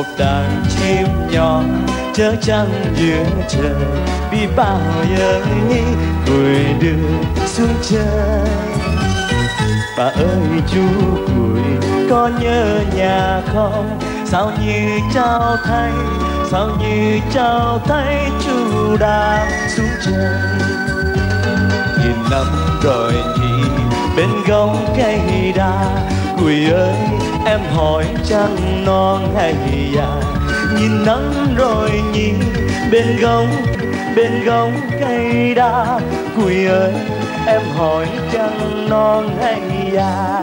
một đàn chim nhỏ chớ trăng giữa trời. Vì bao giờ nghĩ cười đưa xuống trời bà ơi chú cười, có nhớ nhà không? Sao như trao thay sao như trao thay chú đã xuống trời nghìn năm rồi thì bên gốc cây đa Quỳ ơi, em hỏi trăng non hay già Nhìn nắng rồi nhìn bên gốc bên gốc cây đa. Quỳ ơi, em hỏi trăng non hay già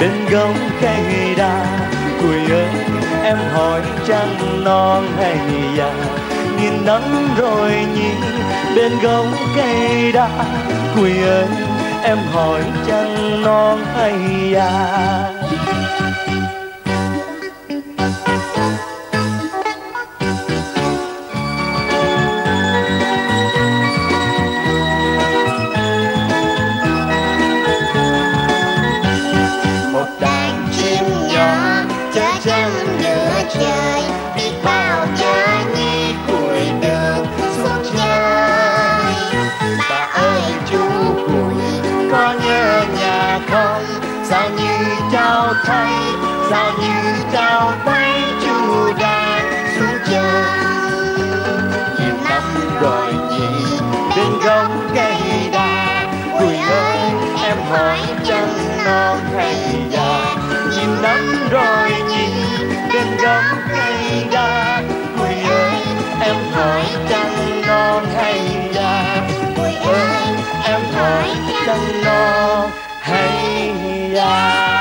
bên gốc cây đa Cùi ơi em hỏi trăng non hay già. Nghìn năm rồi nhìn bên gốc cây đa Cùi ơi em hỏi trăng non hay già. Thấy ra sao như trao quay chú đang xuống chơi nhiều năm rồi nhỉ bên gốc cây đa. Quỳ ơi, em hỏi chân non hay già nhiều năm rồi nhỉ bên gốc cây đa. Quỳ ơi, em hỏi chân non hay già Quỳ ơi, em hỏi chân non hay già